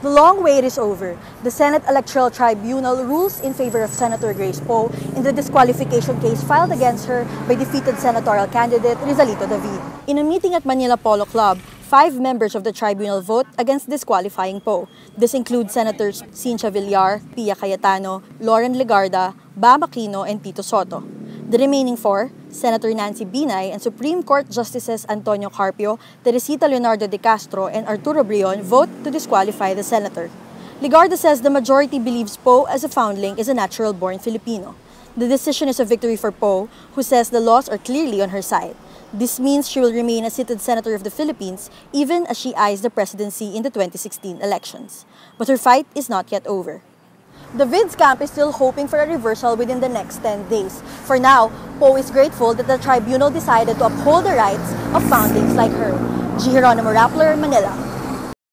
The long wait is over. The Senate Electoral Tribunal rules in favor of Senator Grace Poe in the disqualification case filed against her by defeated senatorial candidate Rizalito David. In a meeting at Manila Polo Club, five members of the tribunal vote against disqualifying Poe. This includes Senators Cynthia Villar, Pia Cayetano, Lauren Legarda, Bam Aquino, and Tito Soto. The remaining four, Senator Nancy Binay and Supreme Court Justices Antonio Carpio, Teresita Leonardo de Castro, and Arturo Brion vote to disqualify the senator. Legarda says the majority believes Poe as a foundling is a natural-born Filipino. The decision is a victory for Poe, who says the laws are clearly on her side. This means she will remain a seated senator of the Philippines even as she eyes the presidency in the 2016 elections. But her fight is not yet over. The Vids camp is still hoping for a reversal within the next 10 days. For now, Poe is grateful that the tribunal decided to uphold the rights of foundings like her. G. Geronimo Rappler, Manila.